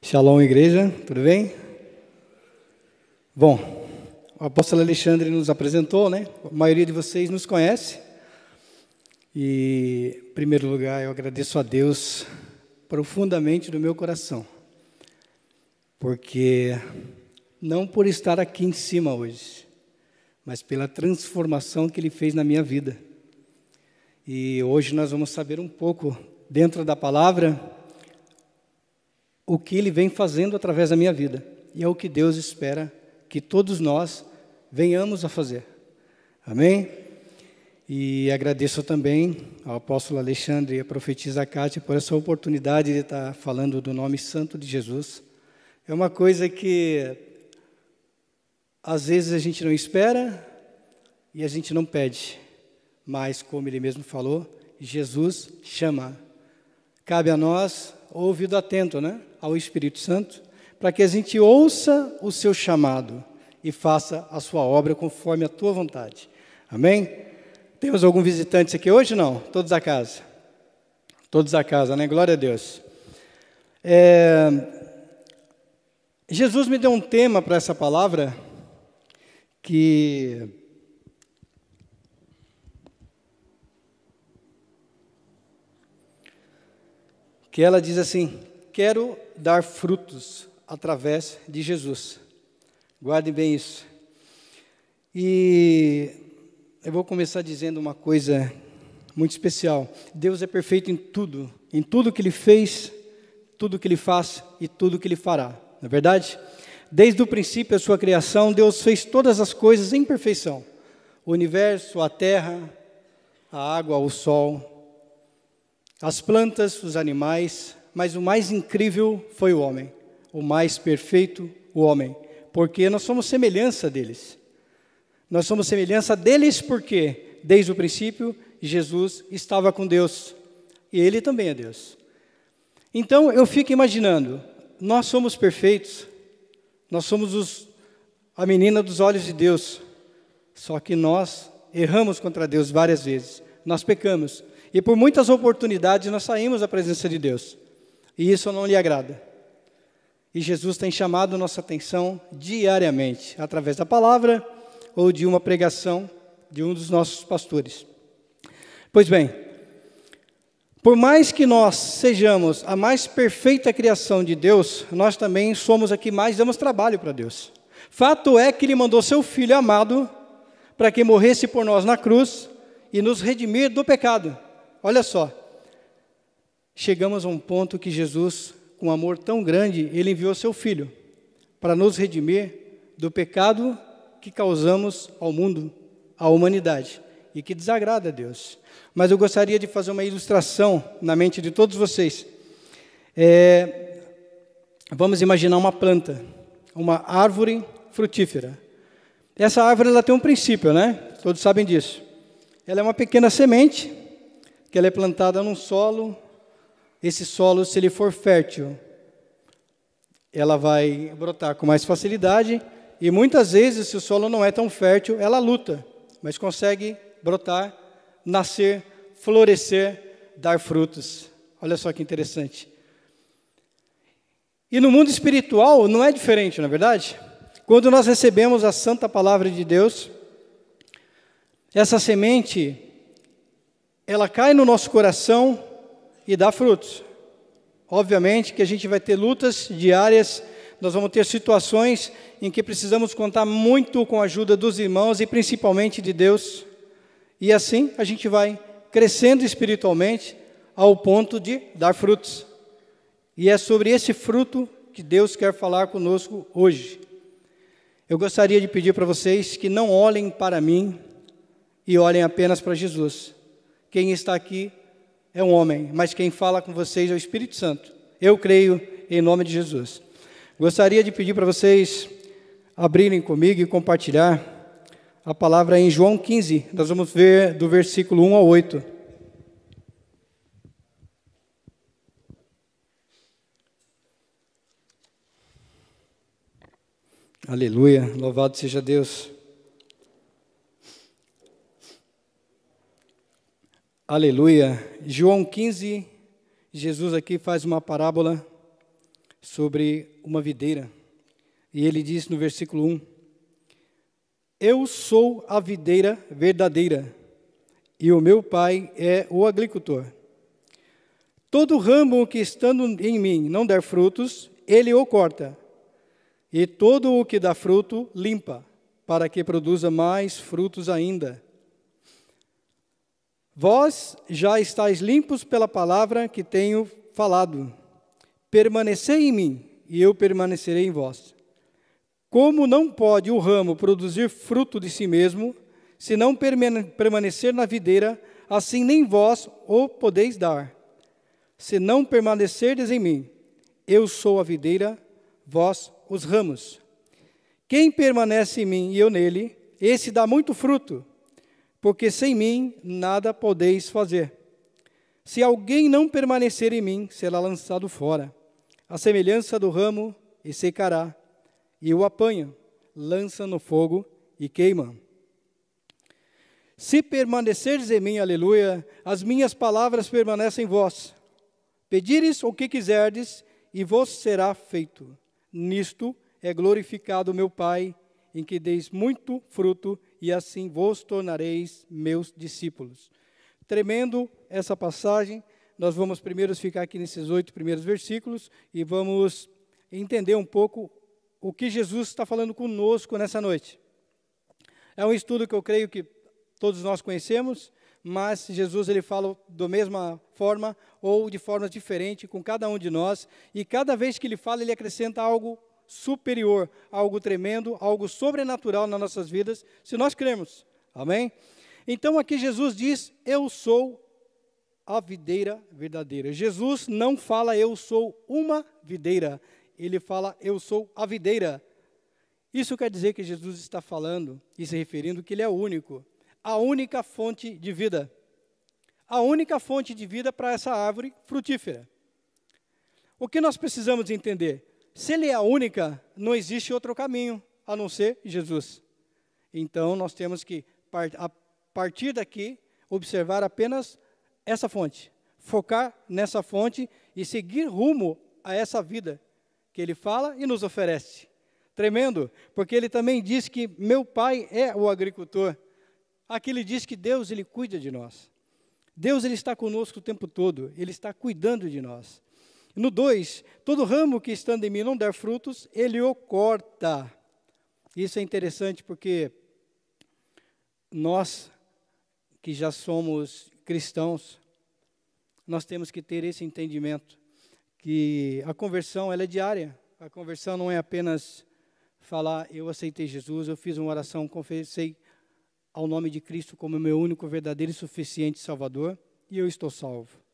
Shalom, igreja, tudo bem? Bom, o apóstolo Alexandre nos apresentou, né? A maioria de vocês nos conhece. E, em primeiro lugar, eu agradeço a Deus profundamente do meu coração, porque não por estar aqui em cima hoje, mas pela transformação que Ele fez na minha vida. E hoje nós vamos saber um pouco, dentro da palavra, o que Ele vem fazendo através da minha vida. E é o que Deus espera que todos nós venhamos a fazer. Amém? E agradeço também ao apóstolo Alexandre e à profetisa Cátia por essa oportunidade de estar falando do nome santo de Jesus. É uma coisa que às vezes a gente não espera e a gente não pede, mas como ele mesmo falou, Jesus chama. Cabe a nós ouvido atento, né, ao Espírito Santo, para que a gente ouça o seu chamado e faça a sua obra conforme a tua vontade. Amém? Temos algum visitante aqui hoje? Não? Todos a casa? Todos a casa, né? Glória a Deus. É... Jesus me deu um tema para essa palavra que que ela diz assim: Quero dar frutos através de Jesus. Guardem bem isso. E eu vou começar dizendo uma coisa muito especial. Deus é perfeito em tudo, em tudo que Ele fez, tudo que Ele faz e tudo que Ele fará. Não é verdade? Desde o princípio da sua criação, Deus fez todas as coisas em perfeição. O universo, a terra, a água, o sol, as plantas, os animais, mas o mais incrível foi o homem, o mais perfeito, o homem, porque nós somos semelhança deles. Nós somos semelhança deles porque, desde o princípio, Jesus estava com Deus. E ele também é Deus. Então eu fico imaginando, nós somos perfeitos, nós somos os, a menina dos olhos de Deus, só que nós erramos contra Deus várias vezes, nós pecamos. E por muitas oportunidades nós saímos da presença de Deus e isso não lhe agrada. E Jesus tem chamado nossa atenção diariamente, através da palavra ou de uma pregação de um dos nossos pastores. Pois bem, por mais que nós sejamos a mais perfeita criação de Deus, nós também somos aqui mais damos trabalho para Deus. Fato é que Ele mandou seu Filho amado para que morresse por nós na cruz e nos redimir do pecado. Olha só, chegamos a um ponto que Jesus, com amor tão grande, Ele enviou seu Filho para nos redimir do pecado que causamos ao mundo, à humanidade, e que desagrada a Deus. Mas eu gostaria de fazer uma ilustração na mente de todos vocês. É, vamos imaginar uma planta, uma árvore frutífera. Essa árvore ela tem um princípio, né? Todos sabem disso. Ela é uma pequena semente que ela é plantada num solo. Esse solo, se ele for fértil, ela vai brotar com mais facilidade e muitas vezes, se o solo não é tão fértil, ela luta, mas consegue brotar, nascer, florescer, dar frutos. Olha só que interessante. E no mundo espiritual não é diferente, não é verdade? Quando nós recebemos a santa palavra de Deus, essa semente, ela cai no nosso coração e dá frutos. Obviamente que a gente vai ter lutas diárias nós vamos ter situações em que precisamos contar muito com a ajuda dos irmãos e principalmente de Deus. E assim a gente vai crescendo espiritualmente ao ponto de dar frutos. E é sobre esse fruto que Deus quer falar conosco hoje. Eu gostaria de pedir para vocês que não olhem para mim e olhem apenas para Jesus. Quem está aqui é um homem, mas quem fala com vocês é o Espírito Santo. Eu creio em nome de Jesus. Gostaria de pedir para vocês abrirem comigo e compartilhar a palavra em João 15. Nós vamos ver do versículo 1 ao 8. Aleluia, louvado seja Deus. Aleluia. João 15, Jesus aqui faz uma parábola sobre uma videira. E ele diz no versículo 1: Eu sou a videira verdadeira, e o meu pai é o agricultor. Todo ramo que estando em mim não der frutos, ele o corta, e todo o que dá fruto, limpa, para que produza mais frutos ainda. Vós já estáis limpos pela palavra que tenho falado. Permanecei em mim, e eu permanecerei em vós. Como não pode o ramo produzir fruto de si mesmo, se não permanecer na videira, assim nem vós o podeis dar. Se não permanecerdes em mim, eu sou a videira, vós os ramos. Quem permanece em mim e eu nele, esse dá muito fruto, porque sem mim nada podeis fazer. Se alguém não permanecer em mim, será lançado fora, a semelhança do ramo, e secará, e o apanha, lança no fogo e queima. Se permanecerdes em mim, aleluia, as minhas palavras permanecem em vós. Pedires o que quiserdes, e vos será feito. Nisto é glorificado meu Pai, em que deis muito fruto, e assim vos tornareis meus discípulos. Tremendo essa passagem, nós vamos primeiro ficar aqui nesses oito primeiros versículos e vamos entender um pouco o que Jesus está falando conosco nessa noite. É um estudo que eu creio que todos nós conhecemos, mas Jesus ele fala da mesma forma ou de forma diferente com cada um de nós, e cada vez que ele fala, ele acrescenta algo superior, algo tremendo, algo sobrenatural nas nossas vidas, se nós cremos. Amém? Então aqui Jesus diz: Eu sou a videira verdadeira. Jesus não fala eu sou uma videira, ele fala eu sou a videira. Isso quer dizer que Jesus está falando e se referindo que ele é o único a única fonte de vida. A única fonte de vida para essa árvore frutífera. O que nós precisamos entender? Se ele é a única, não existe outro caminho a não ser Jesus. Então nós temos que, a partir daqui, observar apenas essa fonte, focar nessa fonte e seguir rumo a essa vida que ele fala e nos oferece. Tremendo, porque ele também diz que meu pai é o agricultor. Aqui ele diz que Deus ele cuida de nós. Deus ele está conosco o tempo todo, ele está cuidando de nós. No 2, todo ramo que estando em mim não der frutos, ele o corta. Isso é interessante porque nós que já somos cristãos, nós temos que ter esse entendimento que a conversão ela é diária. A conversão não é apenas falar eu aceitei Jesus, eu fiz uma oração, confessei ao nome de Cristo como meu único, verdadeiro e suficiente Salvador, e eu estou salvo.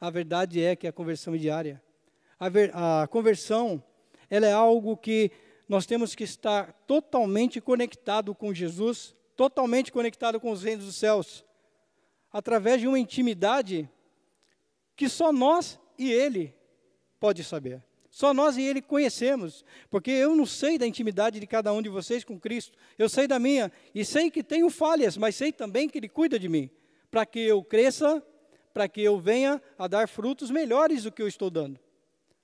A verdade é que a conversão é diária. A, ver, a conversão, ela é algo que nós temos que estar totalmente conectado com Jesus, totalmente conectado com os reinos dos céus, através de uma intimidade que só nós e Ele pode saber. Só nós e Ele conhecemos, porque eu não sei da intimidade de cada um de vocês com Cristo, eu sei da minha, e sei que tenho falhas, mas sei também que Ele cuida de mim, para que eu cresça, para que eu venha a dar frutos melhores do que eu estou dando.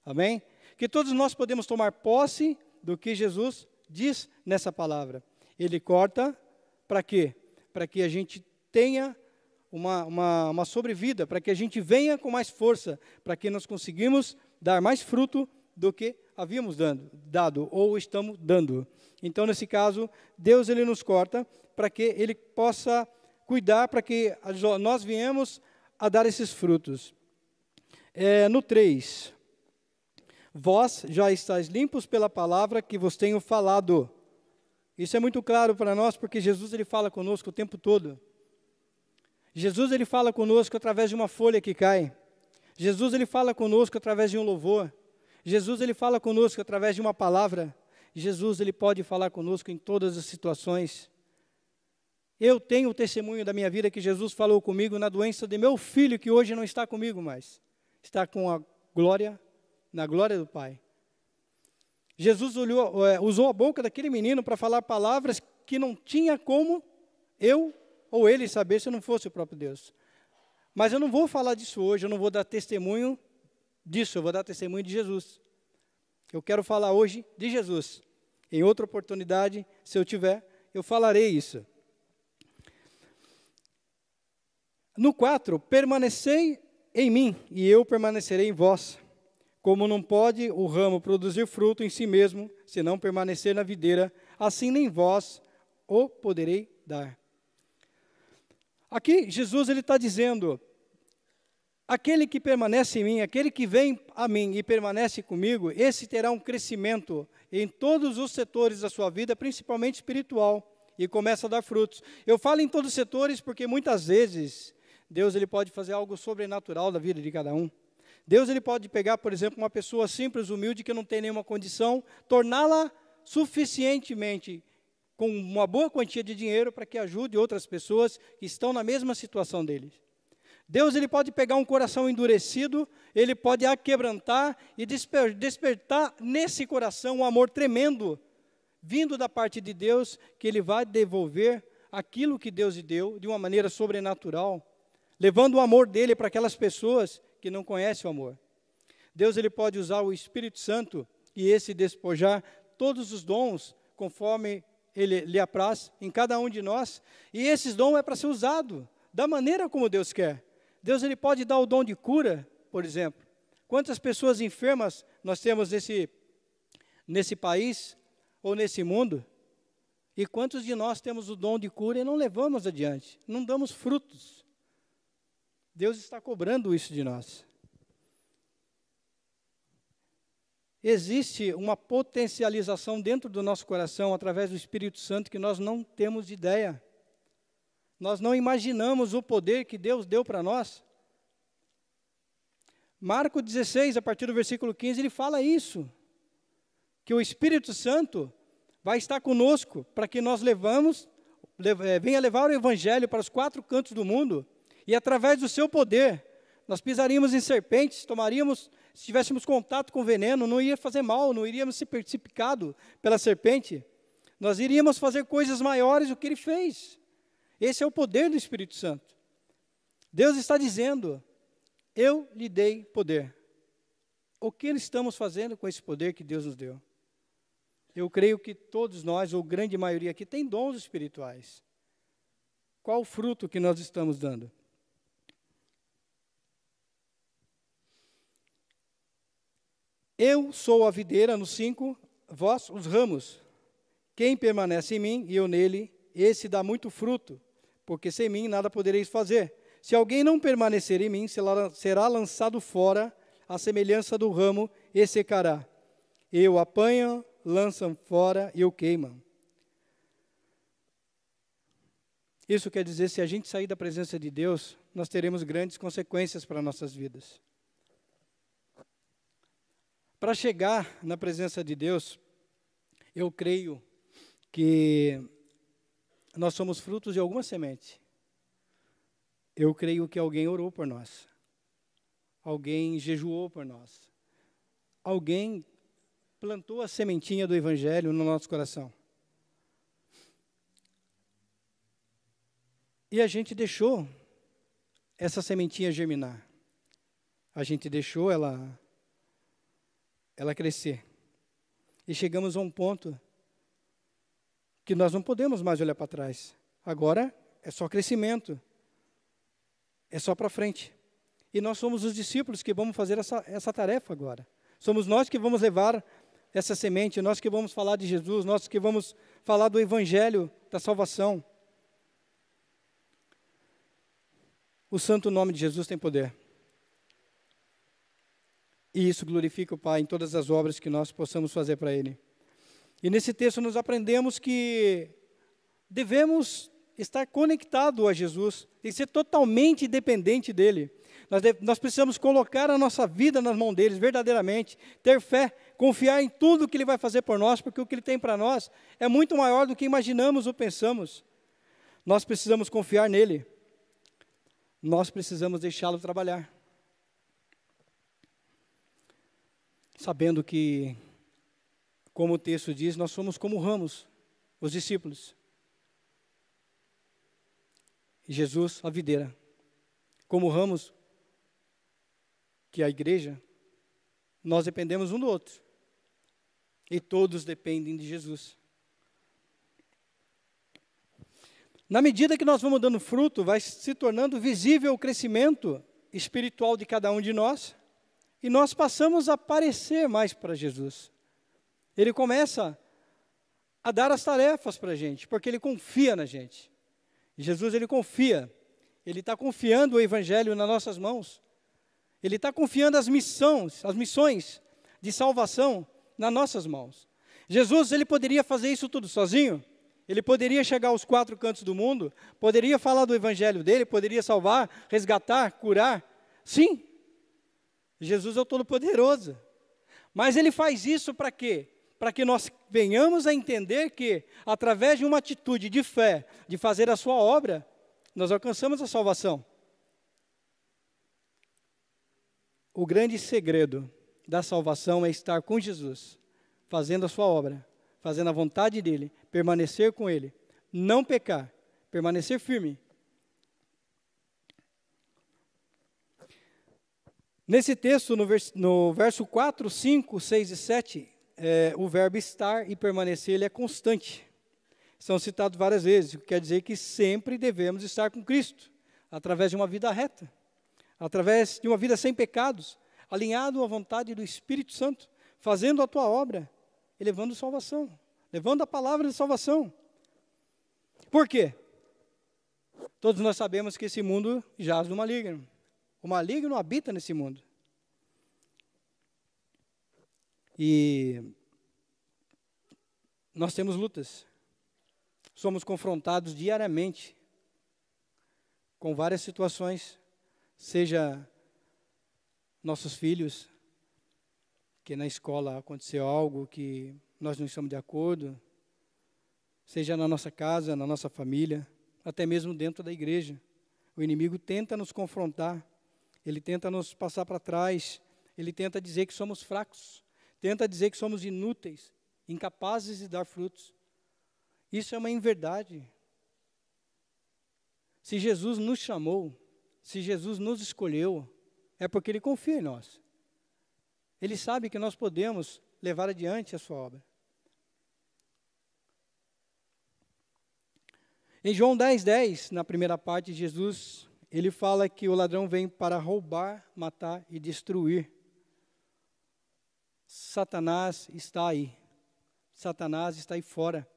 Amém? Que todos nós podemos tomar posse do que Jesus diz nessa palavra. Ele corta para quê? Para que a gente tenha uma, uma, uma sobrevida, para que a gente venha com mais força, para que nós conseguimos dar mais fruto do que havíamos dando, dado ou estamos dando. Então, nesse caso, Deus ele nos corta para que ele possa cuidar, para que nós viemos a dar esses frutos. É, no 3, vós já estáis limpos pela palavra que vos tenho falado. Isso é muito claro para nós, porque Jesus ele fala conosco o tempo todo. Jesus ele fala conosco através de uma folha que cai. Jesus ele fala conosco através de um louvor. Jesus ele fala conosco através de uma palavra. Jesus ele pode falar conosco em todas as situações. Eu tenho o testemunho da minha vida que Jesus falou comigo na doença de meu filho que hoje não está comigo mais. Está com a glória, na glória do Pai. Jesus olhou, é, usou a boca daquele menino para falar palavras que não tinha como eu ou ele saber se não fosse o próprio Deus. Mas eu não vou falar disso hoje, eu não vou dar testemunho disso, eu vou dar testemunho de Jesus. Eu quero falar hoje de Jesus. Em outra oportunidade, se eu tiver, eu falarei isso. No 4, permanecei em mim e eu permanecerei em vós. Como não pode o ramo produzir fruto em si mesmo, se não permanecer na videira, assim nem vós o poderei dar. Aqui Jesus ele está dizendo: aquele que permanece em mim, aquele que vem a mim e permanece comigo, esse terá um crescimento em todos os setores da sua vida, principalmente espiritual, e começa a dar frutos. Eu falo em todos os setores porque muitas vezes Deus ele pode fazer algo sobrenatural da vida de cada um. Deus ele pode pegar, por exemplo, uma pessoa simples, humilde, que não tem nenhuma condição, torná-la suficientemente com uma boa quantia de dinheiro para que ajude outras pessoas que estão na mesma situação deles. Deus ele pode pegar um coração endurecido, ele pode aquebrantar e desper despertar nesse coração um amor tremendo, vindo da parte de Deus, que ele vai devolver aquilo que Deus lhe deu de uma maneira sobrenatural, levando o amor dele para aquelas pessoas que não conhecem o amor. Deus ele pode usar o Espírito Santo e esse despojar todos os dons conforme ele lhe apraz em cada um de nós, e esses dons é para ser usado da maneira como Deus quer. Deus ele pode dar o dom de cura, por exemplo. Quantas pessoas enfermas nós temos nesse nesse país ou nesse mundo? E quantos de nós temos o dom de cura e não levamos adiante, não damos frutos? Deus está cobrando isso de nós. Existe uma potencialização dentro do nosso coração através do Espírito Santo que nós não temos ideia. Nós não imaginamos o poder que Deus deu para nós. Marco 16, a partir do versículo 15, ele fala isso: que o Espírito Santo vai estar conosco para que nós levamos, eh, venha levar o Evangelho para os quatro cantos do mundo, e através do seu poder, nós pisaríamos em serpentes, tomaríamos se tivéssemos contato com veneno, não ia fazer mal, não iríamos ser picado pela serpente. Nós iríamos fazer coisas maiores do que ele fez. Esse é o poder do Espírito Santo. Deus está dizendo: Eu lhe dei poder. O que estamos fazendo com esse poder que Deus nos deu? Eu creio que todos nós, ou grande maioria aqui, tem dons espirituais. Qual o fruto que nós estamos dando? Eu sou a videira, no 5, vós os ramos. Quem permanece em mim e eu nele, esse dá muito fruto, porque sem mim nada podereis fazer. Se alguém não permanecer em mim, será lançado fora, a semelhança do ramo, e secará. Eu apanho, lançam fora e o queimam. Isso quer dizer, se a gente sair da presença de Deus, nós teremos grandes consequências para nossas vidas. Para chegar na presença de Deus, eu creio que nós somos frutos de alguma semente. Eu creio que alguém orou por nós. Alguém jejuou por nós. Alguém plantou a sementinha do Evangelho no nosso coração. E a gente deixou essa sementinha germinar. A gente deixou ela ela crescer. E chegamos a um ponto que nós não podemos mais olhar para trás. Agora é só crescimento. É só para frente. E nós somos os discípulos que vamos fazer essa, essa tarefa agora. Somos nós que vamos levar essa semente, nós que vamos falar de Jesus, nós que vamos falar do Evangelho da salvação. O santo nome de Jesus tem poder. E isso glorifica o Pai em todas as obras que nós possamos fazer para Ele. E nesse texto nós aprendemos que devemos estar conectado a Jesus e ser totalmente dependente dele. Nós, nós precisamos colocar a nossa vida nas mãos deles, verdadeiramente, ter fé, confiar em tudo que ele vai fazer por nós, porque o que ele tem para nós é muito maior do que imaginamos ou pensamos. Nós precisamos confiar nele. Nós precisamos deixá-lo trabalhar. Sabendo que, como o texto diz, nós somos como ramos, os discípulos. E Jesus, a videira. Como ramos, que é a igreja, nós dependemos um do outro. E todos dependem de Jesus. Na medida que nós vamos dando fruto, vai se tornando visível o crescimento espiritual de cada um de nós, e nós passamos a parecer mais para Jesus. Ele começa a dar as tarefas para a gente, porque ele confia na gente. Jesus, ele confia, ele está confiando o Evangelho nas nossas mãos. Ele está confiando as missões, as missões de salvação nas nossas mãos. Jesus, ele poderia fazer isso tudo sozinho? Ele poderia chegar aos quatro cantos do mundo, poderia falar do evangelho dele, poderia salvar, resgatar, curar. Sim, Jesus é o Todo-Poderoso. Mas ele faz isso para quê? Para que nós venhamos a entender que, através de uma atitude de fé, de fazer a sua obra, nós alcançamos a salvação. O grande segredo da salvação é estar com Jesus, fazendo a sua obra, fazendo a vontade dele, permanecer com ele, não pecar, permanecer firme. Nesse texto, no, vers no verso 4, 5, 6 e 7, é, o verbo estar e permanecer ele é constante. São citados várias vezes, o que quer dizer que sempre devemos estar com Cristo, através de uma vida reta através de uma vida sem pecados, alinhado à vontade do Espírito Santo, fazendo a tua obra e levando salvação, levando a palavra de salvação. Por quê? Todos nós sabemos que esse mundo jaz no maligno. O maligno habita nesse mundo. E nós temos lutas. Somos confrontados diariamente com várias situações seja nossos filhos, que na escola aconteceu algo que nós não estamos de acordo, seja na nossa casa, na nossa família, até mesmo dentro da igreja. O inimigo tenta nos confrontar, ele tenta nos passar para trás, ele tenta dizer que somos fracos, tenta dizer que somos inúteis, incapazes de dar frutos. Isso é uma inverdade. Se Jesus nos chamou, se Jesus nos escolheu, é porque Ele confia em nós. Ele sabe que nós podemos levar adiante a sua obra. Em João 10, 10, na primeira parte, Jesus, ele fala que o ladrão vem para roubar, matar e destruir. Satanás está aí. Satanás está aí fora,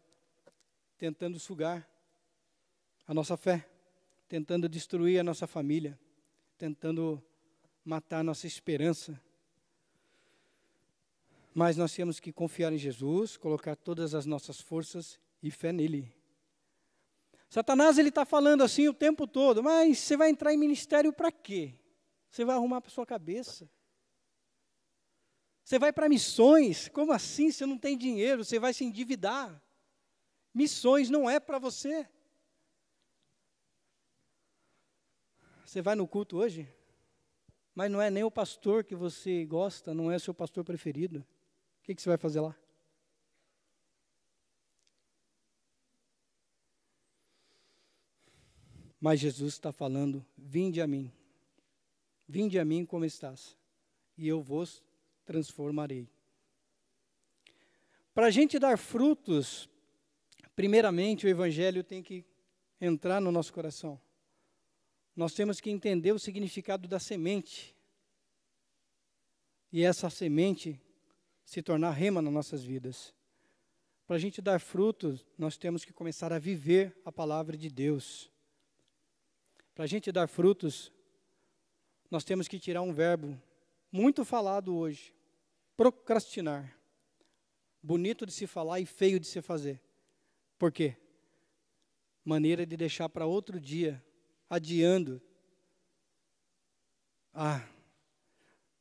tentando sugar a nossa fé tentando destruir a nossa família, tentando matar a nossa esperança. Mas nós temos que confiar em Jesus, colocar todas as nossas forças e fé nele. Satanás ele está falando assim o tempo todo, mas você vai entrar em ministério para quê? Você vai arrumar para sua cabeça? Você vai para missões? Como assim? Você não tem dinheiro, você vai se endividar. Missões não é para você. Você vai no culto hoje, mas não é nem o pastor que você gosta, não é o seu pastor preferido. O que, que você vai fazer lá? Mas Jesus está falando: vinde a mim, vinde a mim como estás, e eu vos transformarei. Para a gente dar frutos, primeiramente o Evangelho tem que entrar no nosso coração nós temos que entender o significado da semente. E essa semente se tornar rema nas nossas vidas. Para a gente dar frutos, nós temos que começar a viver a palavra de Deus. Para a gente dar frutos, nós temos que tirar um verbo muito falado hoje: procrastinar. Bonito de se falar e feio de se fazer. Por quê? Maneira de deixar para outro dia adiando. Ah,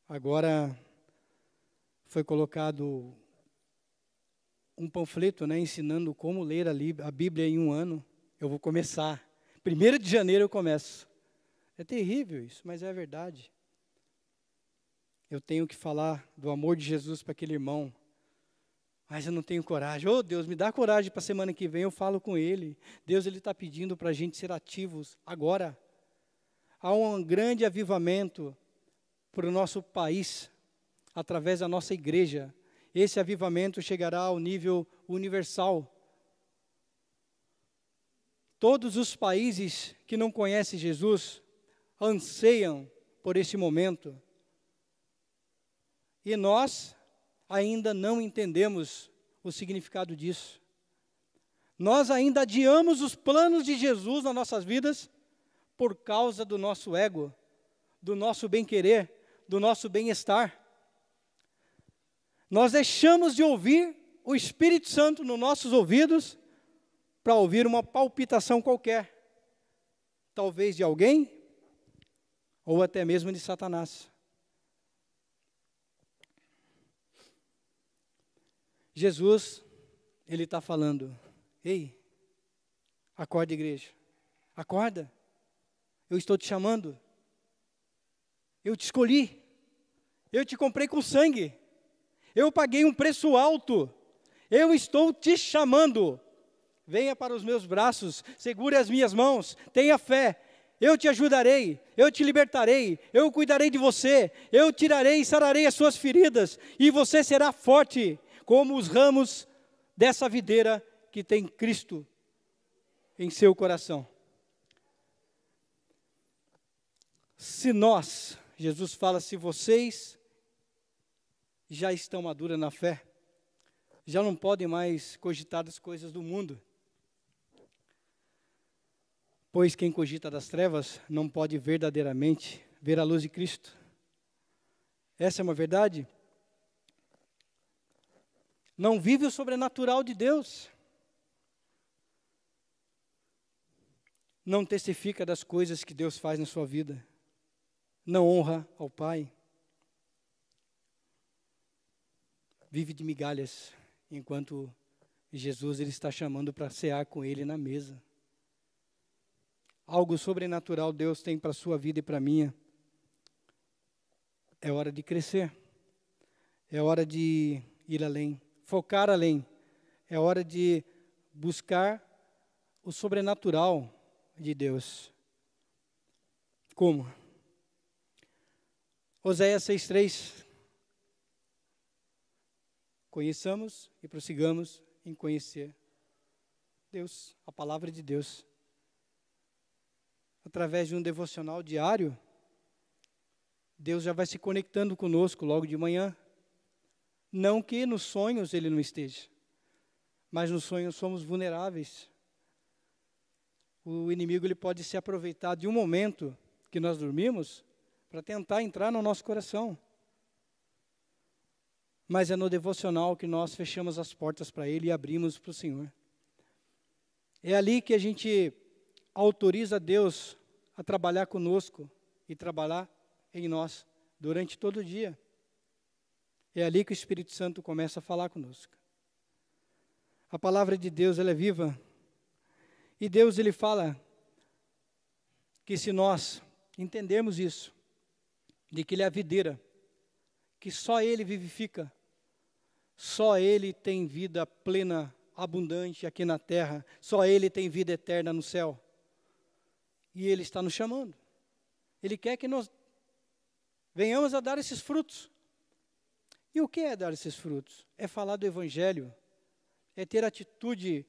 agora foi colocado um panfleto, né, ensinando como ler a, Bíblia em um ano. Eu vou começar. Primeiro de janeiro eu começo. É terrível isso, mas é verdade. Eu tenho que falar do amor de Jesus para aquele irmão mas eu não tenho coragem. Oh, Deus, me dá coragem para a semana que vem eu falo com Ele. Deus, Ele está pedindo para a gente ser ativos agora. Há um grande avivamento para o nosso país, através da nossa igreja. esse avivamento chegará ao nível universal. Todos os países que não conhecem Jesus anseiam por esse momento. E nós ainda não entendemos o significado disso. Nós ainda adiamos os planos de Jesus nas nossas vidas por causa do nosso ego, do nosso bem-querer, do nosso bem-estar. Nós deixamos de ouvir o Espírito Santo nos nossos ouvidos para ouvir uma palpitação qualquer, talvez de alguém ou até mesmo de Satanás. Jesus, ele está falando: Ei, acorda, igreja, acorda, eu estou te chamando, eu te escolhi, eu te comprei com sangue, eu paguei um preço alto, eu estou te chamando. Venha para os meus braços, segure as minhas mãos, tenha fé, eu te ajudarei, eu te libertarei, eu cuidarei de você, eu tirarei e sararei as suas feridas, e você será forte como os ramos dessa videira que tem Cristo em seu coração. Se nós, Jesus fala, se vocês já estão maduros na fé, já não podem mais cogitar das coisas do mundo. Pois quem cogita das trevas não pode verdadeiramente ver a luz de Cristo. Essa é uma verdade? Não vive o sobrenatural de Deus. Não testifica das coisas que Deus faz na sua vida. Não honra ao Pai. Vive de migalhas, enquanto Jesus ele está chamando para cear com ele na mesa. Algo sobrenatural Deus tem para a sua vida e para a minha. É hora de crescer. É hora de ir além, focar além. É hora de buscar o sobrenatural de Deus. Como? Oséias 6,3 Conheçamos e prossigamos em conhecer Deus, a palavra de Deus. Através de um devocional diário, Deus já vai se conectando conosco logo de manhã. Não que nos sonhos ele não esteja, mas nos sonhos somos vulneráveis. O inimigo ele pode se aproveitar de um momento que nós dormimos para tentar entrar no nosso coração mas é no devocional que nós fechamos as portas para Ele e abrimos para o Senhor. É ali que a gente autoriza Deus a trabalhar conosco e trabalhar em nós durante todo o dia. É ali que o Espírito Santo começa a falar conosco. A palavra de Deus ela é viva. E Deus ele fala que se nós entendermos isso, de que ele é a videira, que só Ele vivifica. Só Ele tem vida plena, abundante aqui na terra. Só Ele tem vida eterna no céu. E Ele está nos chamando. Ele quer que nós venhamos a dar esses frutos. E o que é dar esses frutos? É falar do Evangelho, é ter atitude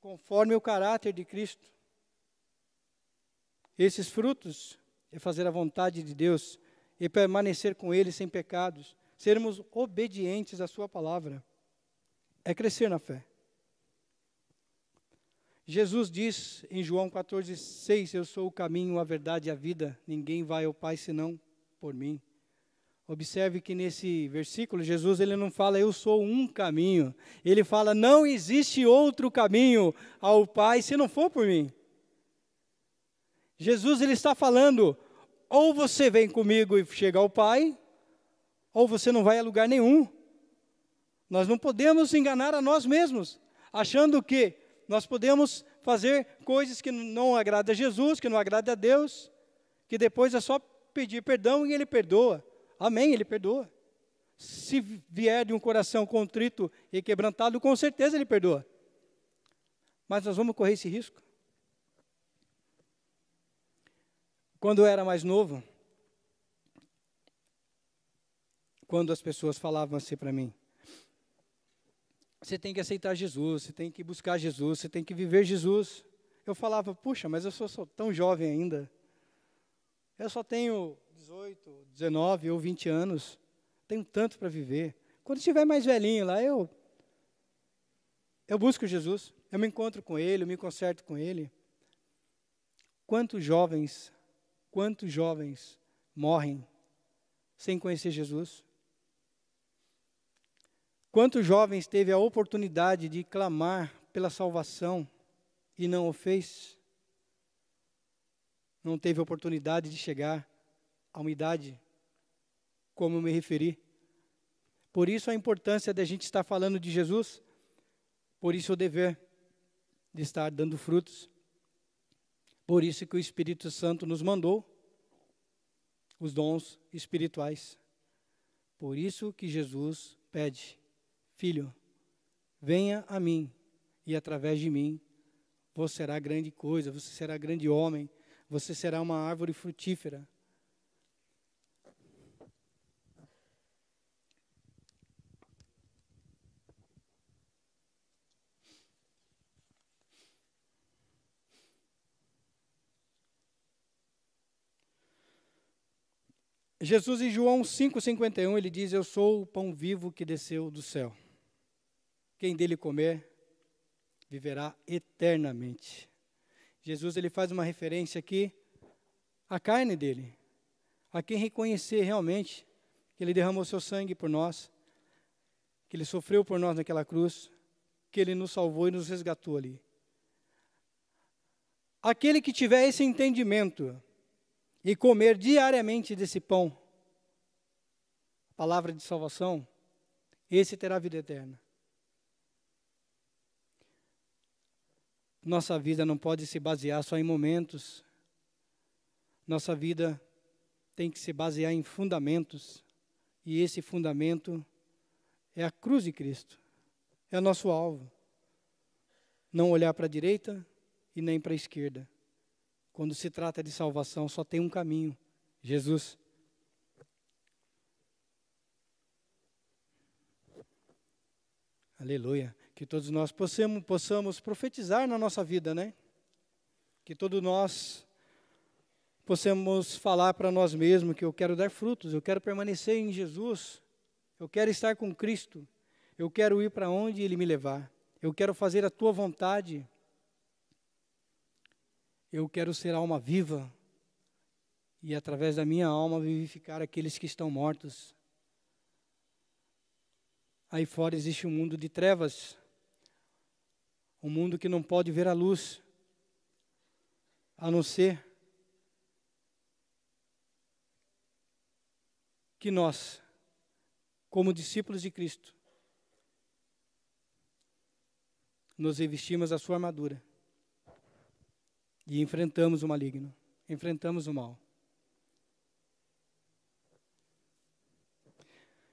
conforme o caráter de Cristo. Esses frutos é fazer a vontade de Deus, e permanecer com Ele sem pecados, sermos obedientes à Sua palavra, é crescer na fé. Jesus diz em João 14, 6: Eu sou o caminho, a verdade e a vida, ninguém vai ao Pai senão por mim. Observe que nesse versículo, Jesus ele não fala eu sou um caminho, ele fala não existe outro caminho ao Pai se não for por mim. Jesus ele está falando ou você vem comigo e chega ao Pai, ou você não vai a lugar nenhum. Nós não podemos enganar a nós mesmos, achando que nós podemos fazer coisas que não agradam a Jesus, que não agradam a Deus, que depois é só pedir perdão e Ele perdoa. Amém, Ele perdoa. Se vier de um coração contrito e quebrantado, com certeza Ele perdoa. Mas nós vamos correr esse risco? Quando eu era mais novo, quando as pessoas falavam assim para mim, você tem que aceitar Jesus, você tem que buscar Jesus, você tem que viver Jesus. Eu falava, puxa, mas eu sou, sou tão jovem ainda. Eu só tenho 18, 19 ou 20 anos. Tenho tanto para viver. Quando estiver mais velhinho lá, eu eu busco Jesus, eu me encontro com Ele, eu me conserto com Ele. Quantos jovens, quantos jovens morrem sem conhecer Jesus? Quantos jovens teve a oportunidade de clamar pela salvação e não o fez? Não teve oportunidade de chegar a uma idade como eu me referi. Por isso a importância da gente estar falando de Jesus, por isso o dever de estar dando frutos. Por isso que o Espírito Santo nos mandou os dons espirituais. Por isso que Jesus pede Filho, venha a mim, e através de mim você será grande coisa, você será grande homem, você será uma árvore frutífera. Jesus em João 5,51, ele diz: Eu sou o pão vivo que desceu do céu. Quem dele comer, viverá eternamente. Jesus ele faz uma referência aqui à carne dele, a quem reconhecer realmente que ele derramou seu sangue por nós, que ele sofreu por nós naquela cruz, que ele nos salvou e nos resgatou ali. Aquele que tiver esse entendimento e comer diariamente desse pão, palavra de salvação, esse terá vida eterna. Nossa vida não pode se basear só em momentos. Nossa vida tem que se basear em fundamentos. E esse fundamento é a cruz de Cristo. É o nosso alvo. Não olhar para a direita e nem para a esquerda. Quando se trata de salvação, só tem um caminho: Jesus. Aleluia. Que todos nós possamos, possamos profetizar na nossa vida, né? Que todos nós possamos falar para nós mesmos que eu quero dar frutos, eu quero permanecer em Jesus, eu quero estar com Cristo, eu quero ir para onde Ele me levar, eu quero fazer a tua vontade, eu quero ser alma viva e através da minha alma vivificar aqueles que estão mortos. Aí fora existe um mundo de trevas, um mundo que não pode ver a luz, a não ser que nós, como discípulos de Cristo, nos revestimos a sua armadura e enfrentamos o maligno, enfrentamos o mal.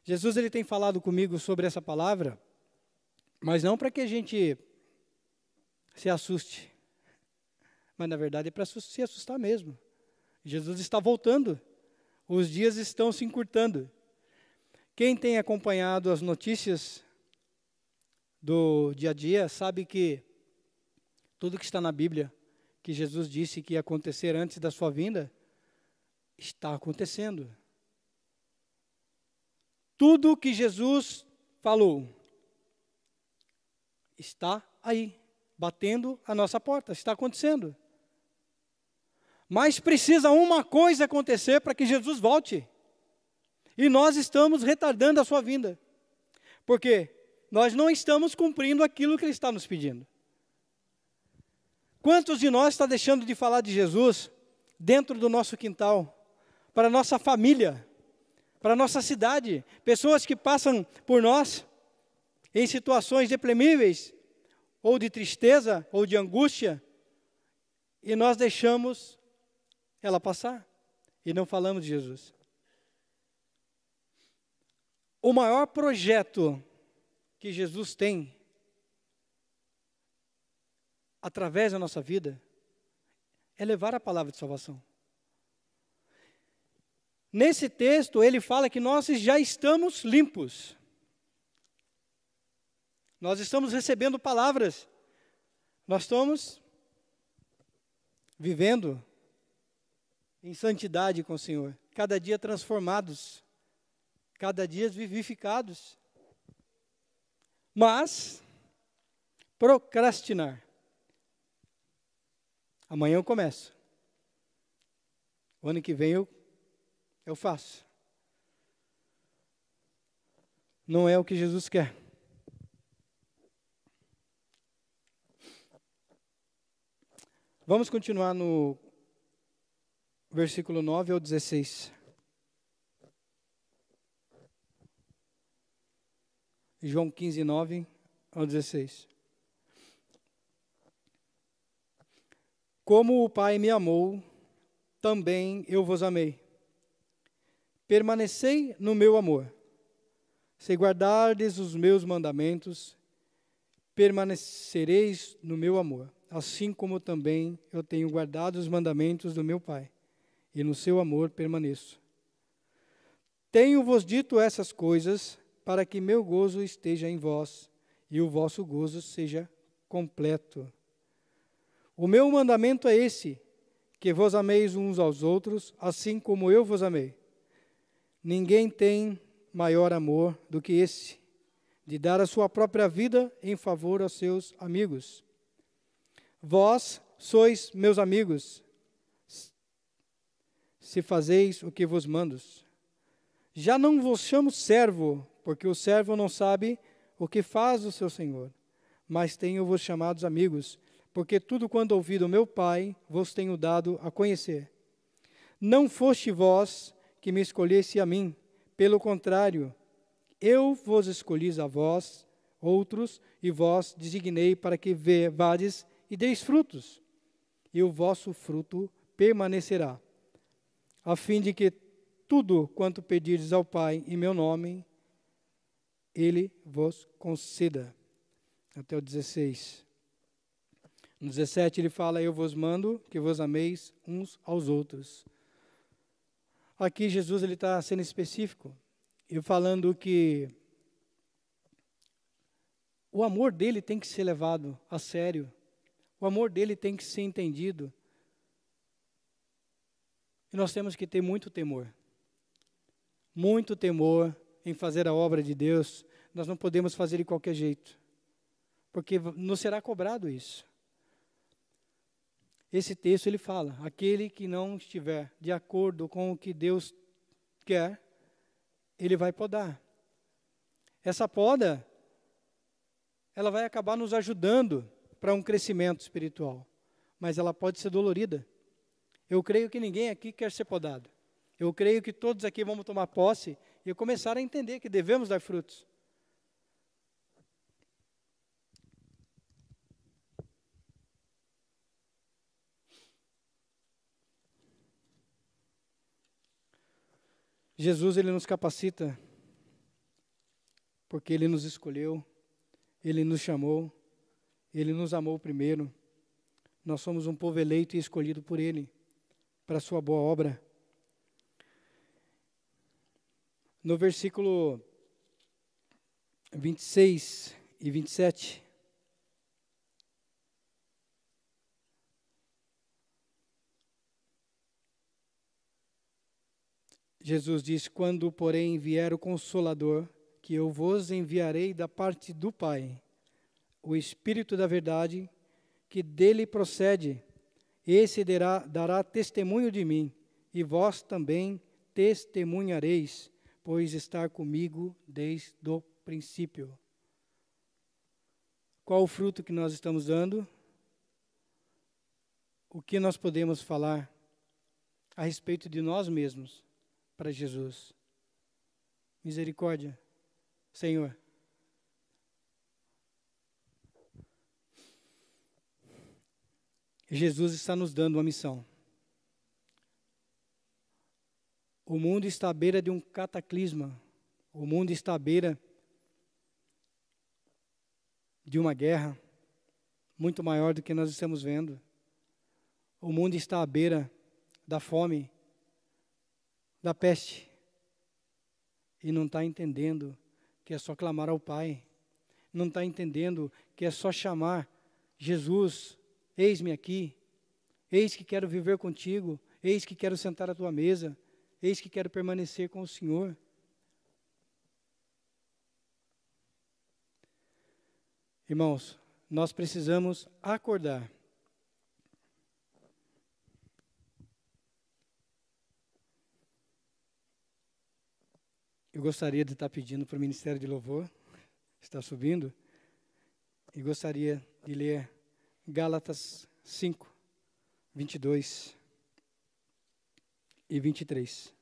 Jesus ele tem falado comigo sobre essa palavra, mas não para que a gente se assuste, mas na verdade é para se assustar mesmo. Jesus está voltando, os dias estão se encurtando. Quem tem acompanhado as notícias do dia a dia sabe que tudo que está na Bíblia, que Jesus disse que ia acontecer antes da sua vinda, está acontecendo. Tudo que Jesus falou está aí, batendo a nossa porta, está acontecendo. Mas precisa uma coisa acontecer para que Jesus volte. E nós estamos retardando a sua vinda. Porque nós não estamos cumprindo aquilo que ele está nos pedindo. Quantos de nós está deixando de falar de Jesus dentro do nosso quintal, para nossa família, para nossa cidade, pessoas que passam por nós em situações deprimíveis, ou de tristeza, ou de angústia, e nós deixamos ela passar e não falamos de Jesus. O maior projeto que Jesus tem através da nossa vida é levar a palavra de salvação. Nesse texto, ele fala que nós já estamos limpos. Nós estamos recebendo palavras. Nós estamos vivendo em santidade com o Senhor, cada dia transformados, cada dia vivificados. Mas procrastinar. Amanhã eu começo. O ano que vem eu, eu faço. Não é o que Jesus quer. Vamos continuar no versículo 9 ao 16. João 15, 9 ao 16. Como o Pai me amou, também eu vos amei. Permanecei no meu amor. Se guardardes os meus mandamentos, permanecereis no meu amor, assim como também eu tenho guardado os mandamentos do meu Pai, e no seu amor permaneço. Tenho-vos dito essas coisas para que meu gozo esteja em vós e o vosso gozo seja completo. O meu mandamento é esse: que vos ameis uns aos outros, assim como eu vos amei. Ninguém tem maior amor do que esse, de dar a sua própria vida em favor aos seus amigos. Vós sois meus amigos, se fazeis o que vos mando. Já não vos chamo servo, porque o servo não sabe o que faz o seu senhor, mas tenho-vos chamados amigos, porque tudo quanto ouvi do meu Pai vos tenho dado a conhecer. Não foste vós que me escolhesse a mim, pelo contrário, eu vos escolhi a vós, outros, e vós designei para que vades e deis frutos, e o vosso fruto permanecerá, a fim de que tudo quanto pedirdes ao Pai em meu nome, ele vos conceda. Até o 16. No 17 ele fala: Eu vos mando que vos ameis uns aos outros. Aqui Jesus ele está sendo específico e falando que o amor dele tem que ser levado a sério, o amor dele tem que ser entendido. E nós temos que ter muito temor, muito temor em fazer a obra de Deus. Nós não podemos fazer de qualquer jeito, porque nos será cobrado isso. Esse texto ele fala: aquele que não estiver de acordo com o que Deus quer, ele vai podar. Essa poda, ela vai acabar nos ajudando para um crescimento espiritual, mas ela pode ser dolorida. Eu creio que ninguém aqui quer ser podado. Eu creio que todos aqui vamos tomar posse e começar a entender que devemos dar frutos. Jesus ele nos capacita porque ele nos escolheu, ele nos chamou, ele nos amou primeiro. Nós somos um povo eleito e escolhido por ele para a sua boa obra. No versículo 26 e 27, Jesus diz: Quando, porém, vier o Consolador, que eu vos enviarei da parte do Pai, o Espírito da Verdade, que dele procede, esse dará, dará testemunho de mim, e vós também testemunhareis, pois está comigo desde o princípio. Qual o fruto que nós estamos dando? O que nós podemos falar a respeito de nós mesmos? para Jesus. Misericórdia, Senhor. Jesus está nos dando uma missão. O mundo está à beira de um cataclisma. O mundo está à beira de uma guerra muito maior do que nós estamos vendo. O mundo está à beira da fome da peste e não está entendendo que é só clamar ao Pai. não está entendendo que é só chamar Jesus, eis-me aqui, eis que quero viver contigo, eis que quero sentar à tua mesa, eis que quero permanecer com o Senhor. Irmãos, nós precisamos acordar. Eu gostaria de estar pedindo para o Ministério de Louvor, está subindo, e gostaria de ler Gálatas 5, 22 e 23.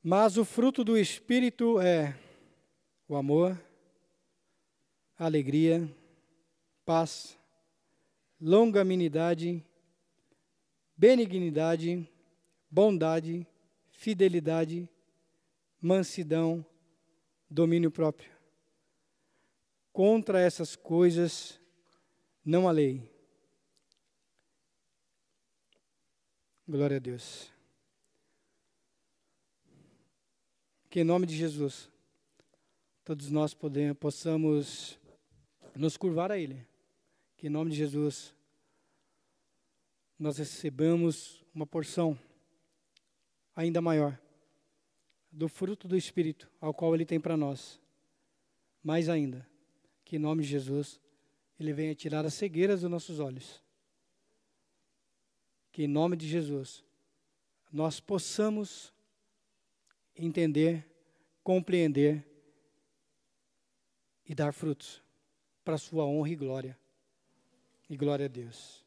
Mas o fruto do Espírito é o amor, alegria, paz, longanimidade, benignidade, bondade, fidelidade, mansidão, domínio próprio. Contra essas coisas não há lei. Glória a Deus. Que em nome de Jesus, todos nós podemos, possamos nos curvar a Ele. Que em nome de Jesus, nós recebamos uma porção ainda maior do fruto do Espírito ao qual Ele tem para nós. Mais ainda, que em nome de Jesus, Ele venha tirar as cegueiras dos nossos olhos. Que em nome de Jesus, nós possamos entender, compreender e dar frutos para a sua honra e glória. E glória a Deus.